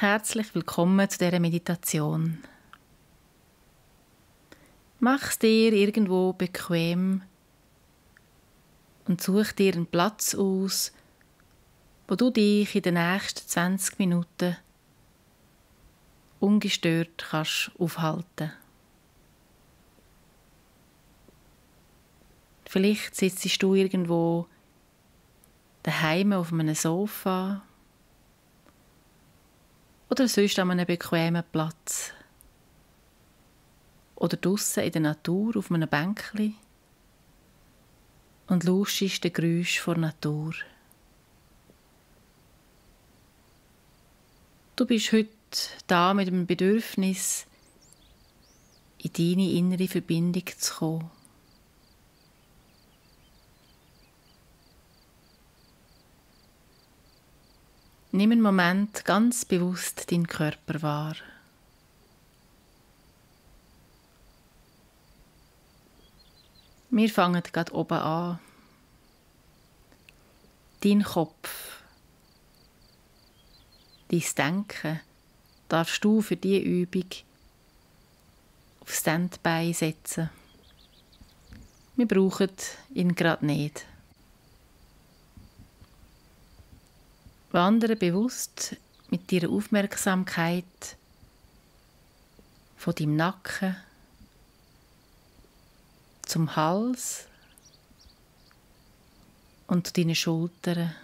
Herzlich willkommen zu dieser Meditation. Mach es dir irgendwo bequem und such dir einen Platz aus, wo du dich in den nächsten 20 Minuten ungestört kannst aufhalten. Vielleicht sitzt du irgendwo daheim auf einem Sofa oder sonst an einem bequemen Platz oder draussen in der Natur auf einem Bänkli und lauschst den Geräusch der Natur. Du bist heute da mit dem Bedürfnis, in deine innere Verbindung zu kommen. Nimm einen Moment ganz bewusst deinen Körper wahr. Wir fangen gerade oben an. Dein Kopf, dein Denken darfst du für diese Übung auf Standby setzen. Wir brauchen ihn gerade nicht. Wandere bewusst mit deiner Aufmerksamkeit von deinem Nacken zum Hals und deine Schultern.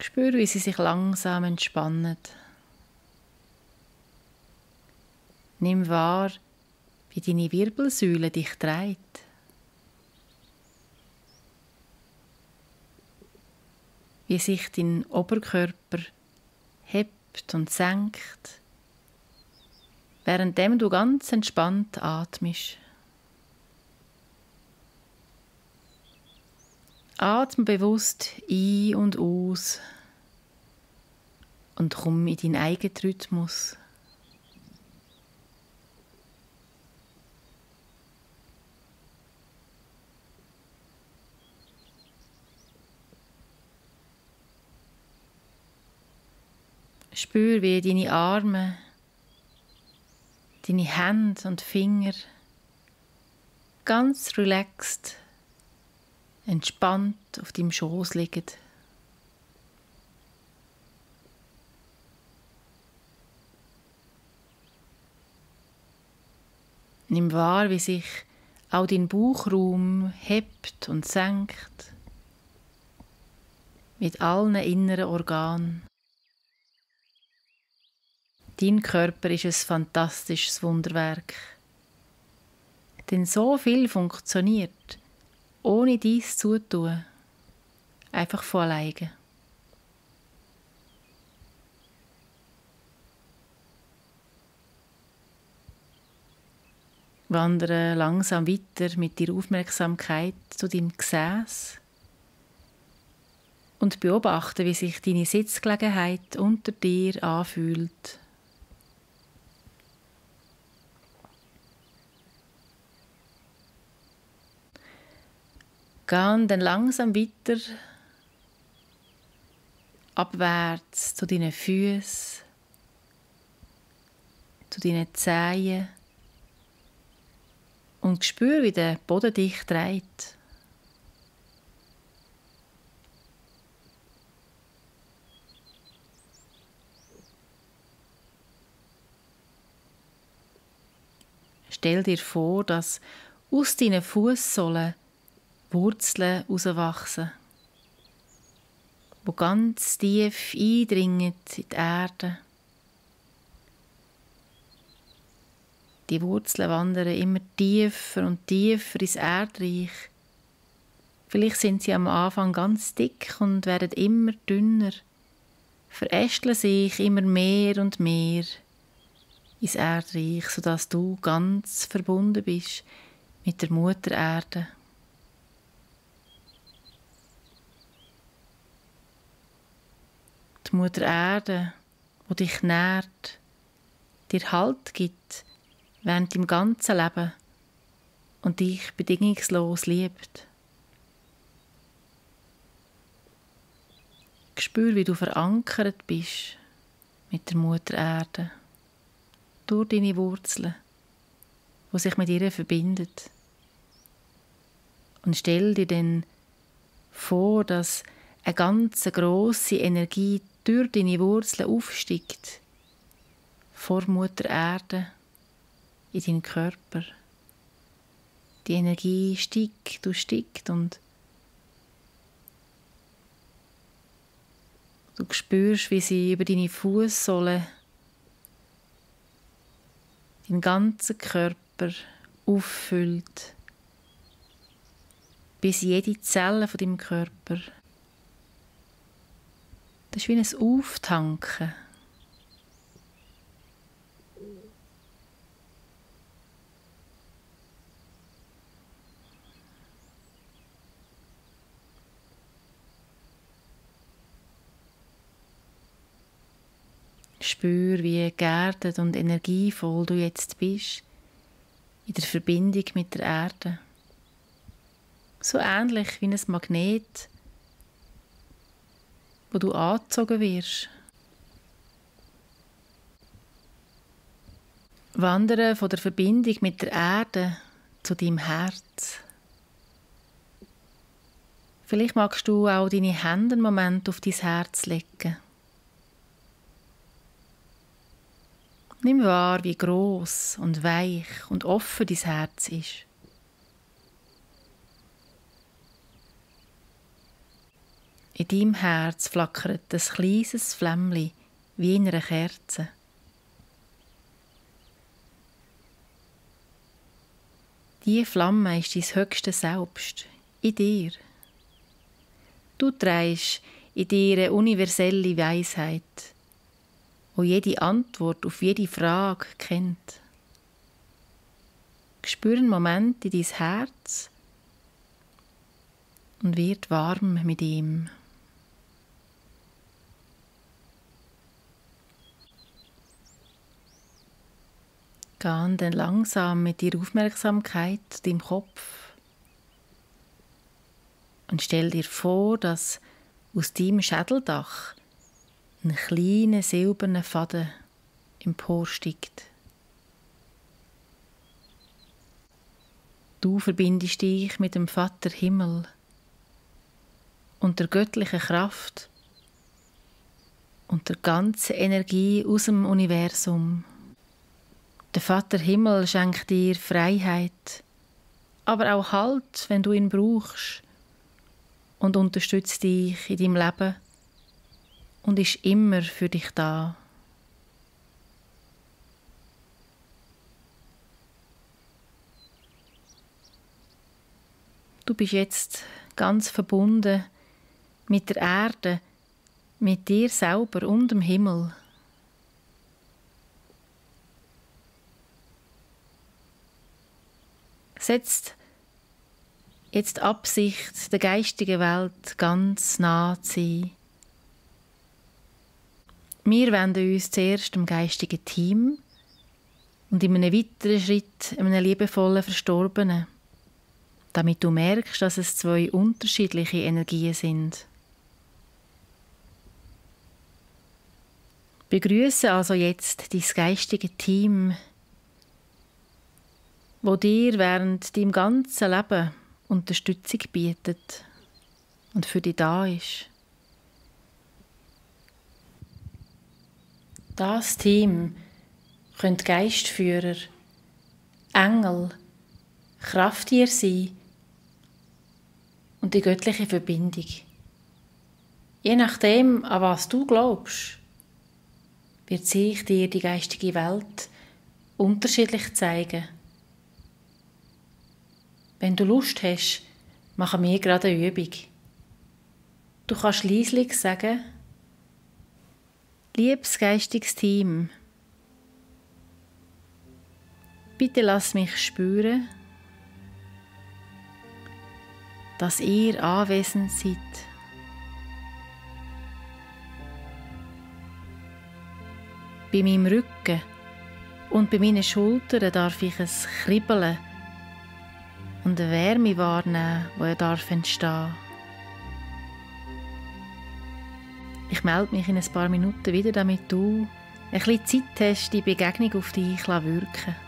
Spür, wie sie sich langsam entspannen. Nimm wahr, wie deine Wirbelsäule dich trägt. Wie sich dein Oberkörper hebt und senkt, währenddem du ganz entspannt atmest. Atme bewusst ein und aus und komm in deinen eigenen Rhythmus. Spür, wie deine Arme, deine Hände und Finger ganz relaxed, entspannt auf deinem Schoß liegen. Nimm wahr, wie sich auch dein Bauchraum hebt und senkt mit allen inneren Organen. Dein Körper ist ein fantastisches Wunderwerk. Denn so viel funktioniert, ohne dies zutun, einfach von alleine. Wandere langsam weiter mit der Aufmerksamkeit zu deinem Gesäß und beobachte, wie sich deine Sitzgelegenheit unter dir anfühlt. Geh dann langsam weiter abwärts zu deinen Füßen, zu deinen Zehen und spür, wie der Boden dich dreht. Stell dir vor, dass aus deinen Fußsohlen Wurzeln herauswachsen, wo ganz tief eindringen in die Erde. Die Wurzeln wandern immer tiefer und tiefer ins Erdreich. Vielleicht sind sie am Anfang ganz dick und werden immer dünner, verästeln sich immer mehr und mehr ins Erdreich, sodass du ganz verbunden bist mit der Mutter Erde. Die Mutter Erde, wo dich nährt, dir Halt gibt während deinem ganzen Leben und dich bedingungslos liebt. Spür, wie du verankert bist mit der Mutter Erde, durch deine Wurzeln, wo sich mit ihr verbindet. Und stell dir dann vor, dass eine ganz große Energie durch deine Wurzeln aufsteigt, vor Mutter Erde, in deinen Körper. Die Energie steigt und steigt und Du spürst, wie sie über deine Fußsohle deinen ganzen Körper auffüllt, bis jede Zelle von deinem Körper. Das ist wie ein Auftanken. Spür, wie geerdet und energievoll du jetzt bist in der Verbindung mit der Erde. So ähnlich wie ein Magnet, wo du angezogen wirst. Wandere von der Verbindung mit der Erde zu deinem Herz. Vielleicht magst du auch deine Hände einen Moment auf dein Herz legen. Nimm wahr, wie groß und weich und offen dein Herz ist. In deinem Herz flackert ein kleines Flämmchen wie in einer Kerze. Diese Flamme ist dein höchstes Selbst, in dir. Du trägst in dir eine universelle Weisheit wo jede Antwort auf jede Frage kennt. Spür einen Moment in dein Herz und wird warm mit ihm. Geh dann langsam mit der Aufmerksamkeit deinem Kopf und stell dir vor, dass aus deinem Schädeldach ein kleiner silberner Faden emporsteigt. Du verbindest dich mit dem Vater Himmel und der göttlichen Kraft und der ganzen Energie aus dem Universum. Der Vater Himmel schenkt dir Freiheit, aber auch Halt, wenn du ihn brauchst, und unterstützt dich in deinem Leben und ist immer für dich da. Du bist jetzt ganz verbunden mit der Erde, mit dir selber und dem Himmel. Setzt jetzt Absicht, der geistigen Welt ganz nah zu sein. Wir wenden uns zuerst dem geistigen Team und in einem weiteren Schritt einem liebevollen Verstorbenen, damit du merkst, dass es zwei unterschiedliche Energien sind. Begrüße also jetzt dein geistige Team, wo dir während deinem ganzen Leben Unterstützung bietet und für dich da ist. Das Team können Geistführer, Engel, Krafttier sein und die göttliche Verbindung. Je nachdem, an was du glaubst, wird sich dir die geistige Welt unterschiedlich zeigen. Wenn du Lust hast, machen wir gerade eine Übung. Du kannst schließlich sagen, Liebes geistiges Team, bitte lass mich spüren, dass ihr anwesend seid. Bei meinem Rücken und bei meinen Schultern darf ich es kribbeln und eine Wärme wahrnehmen, die darf entstehen. Ich melde mich in ein paar Minuten wieder, damit du ein bisschen Zeit hast, die Begegnung auf dich wirken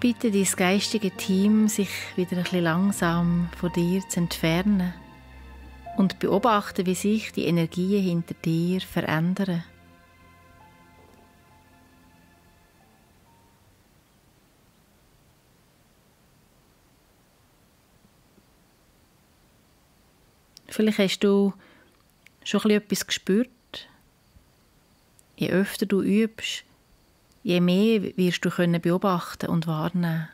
Bitte dein geistige Team, sich wieder ein langsam von dir zu entfernen und beobachte, wie sich die Energien hinter dir verändern. Vielleicht hast du schon etwas gespürt. Je öfter du übst, je mehr wirst du können beobachten und wahrnehmen.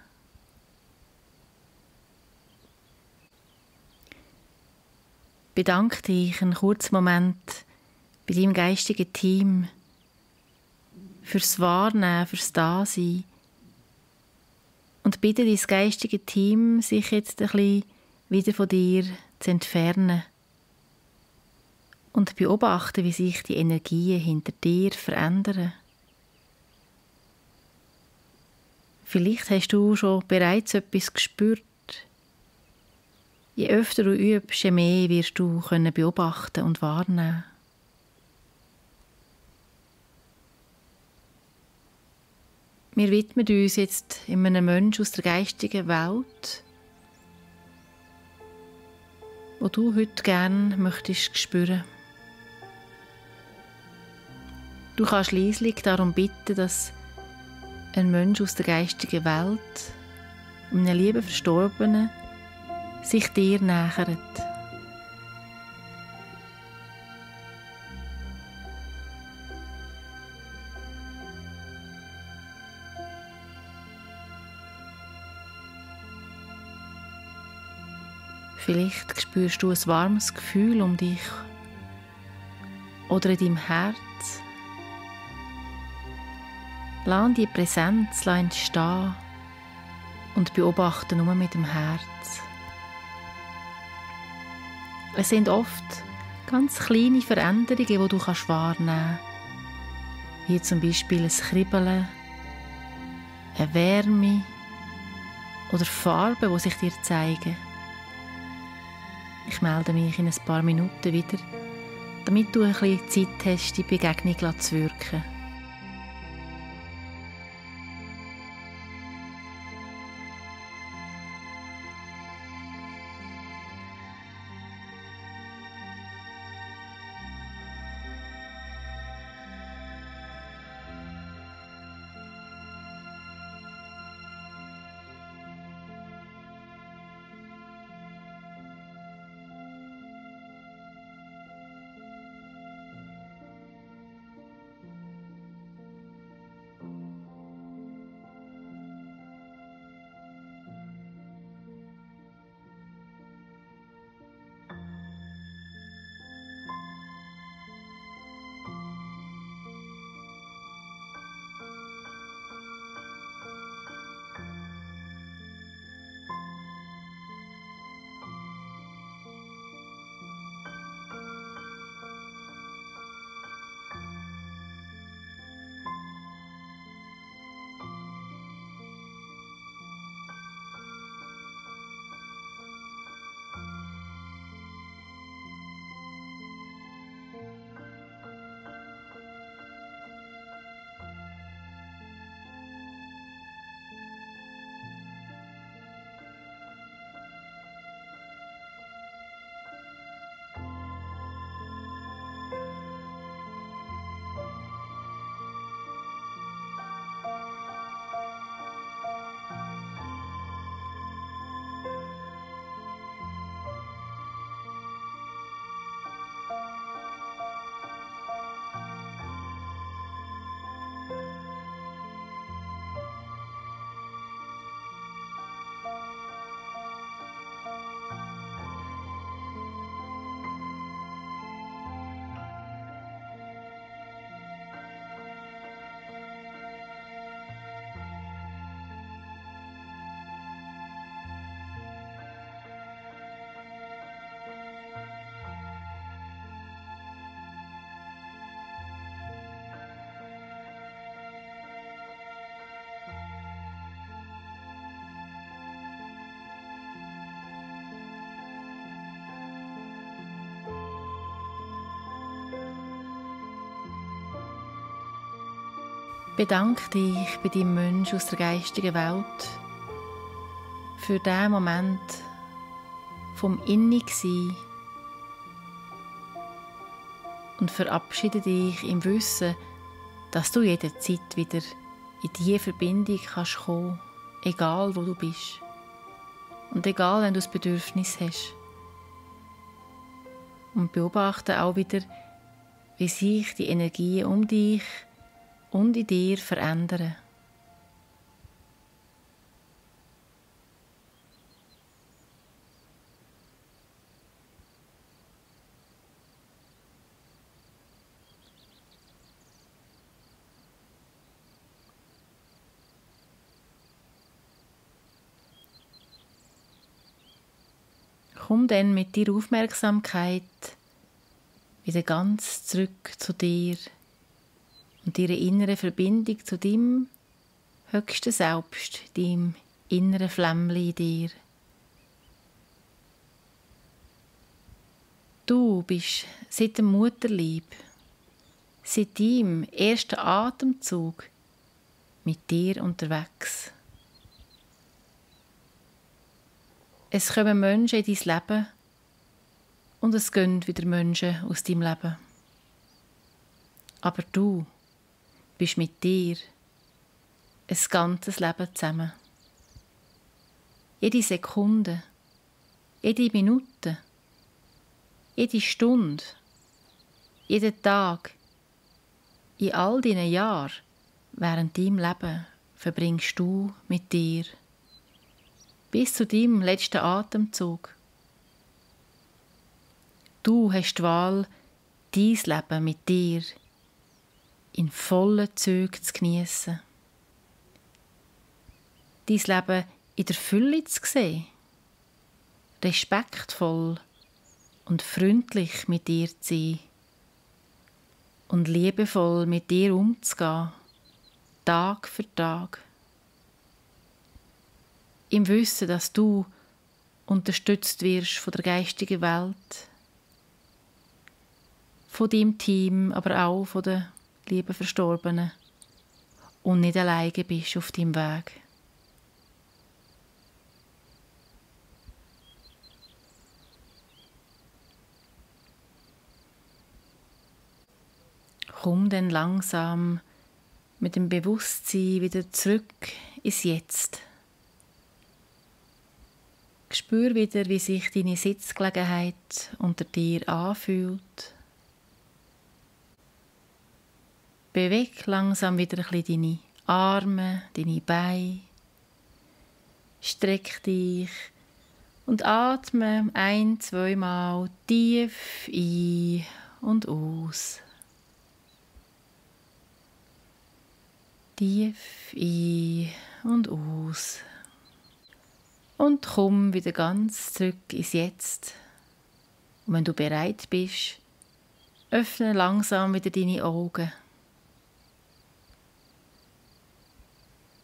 Bedanke dich einen kurzen Moment bei deinem geistigen Team fürs Wahrnehmen, fürs Dasein und bitte dein geistige Team, sich jetzt ein bisschen wieder von dir zu entfernen und beobachten, wie sich die Energien hinter dir verändern. Vielleicht hast du schon bereits etwas gespürt. Je öfter du übst, je mehr wirst du können beobachten und wahrnehmen. Wir widmen uns jetzt in einem Menschen aus der geistigen Welt, wo du heute gerne möchtest spüren. Du kannst schließlich darum bitten, dass ein Mensch aus der geistigen Welt, einem lieben Verstorbenen, sich dir nähert. Vielleicht spürst du ein warmes Gefühl um dich oder in deinem Herz Lass die Präsenz entstehen und beobachte nur mit dem Herz. Es sind oft ganz kleine Veränderungen, die du wahrnehmen kannst. Wie zum Beispiel ein Kribbeln, eine Wärme oder Farben, die sich dir zeigen. Ich melde mich in ein paar Minuten wieder, damit du ein bisschen Zeit hast, die Begegnung zu wirken. Bedanke dich bei deinem Mensch aus der geistigen Welt für den Moment vom Innigsein und verabschiede dich im Wissen, dass du jederzeit wieder in diese Verbindung kannst kommen, egal wo du bist und egal, wenn du das Bedürfnis hast. Und beobachte auch wieder, wie sich die Energien um dich und in dir verändern. Komm dann mit deiner Aufmerksamkeit wieder ganz zurück zu dir und ihre innere Verbindung zu dem höchsten Selbst, dem inneren Flämmli in dir. Du bist seit dem Mutterlieb, seit deinem ersten Atemzug mit dir unterwegs. Es kommen Menschen in dein Leben und es gehen wieder Menschen aus deinem Leben. Aber du bist mit dir ein ganzes Leben zusammen. Jede Sekunde, jede Minute, jede Stunde, jeden Tag, in all deinen Jahren während deinem Leben verbringst du mit dir. Bis zu deinem letzten Atemzug. Du hast die Wahl, dein Leben mit dir in vollen Zügen zu genießen. Dein Leben in der Fülle zu sehen, respektvoll und freundlich mit dir zu sein und liebevoll mit dir umzugehen, Tag für Tag. Im Wissen, dass du unterstützt wirst von der geistigen Welt, von deinem Team, aber auch von der lieben Verstorbenen, und nicht alleine bist auf deinem Weg. Komm dann langsam mit dem Bewusstsein wieder zurück ins Jetzt. Spür wieder, wie sich deine Sitzgelegenheit unter dir anfühlt. Beweg langsam wieder ein bisschen deine Arme, deine Beine. Streck dich und atme ein, zweimal tief ein und aus. Tief ein und aus. Und komm wieder ganz zurück ins Jetzt. Und wenn du bereit bist, öffne langsam wieder deine Augen.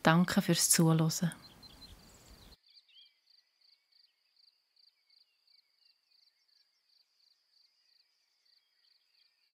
Danke fürs Zuhören.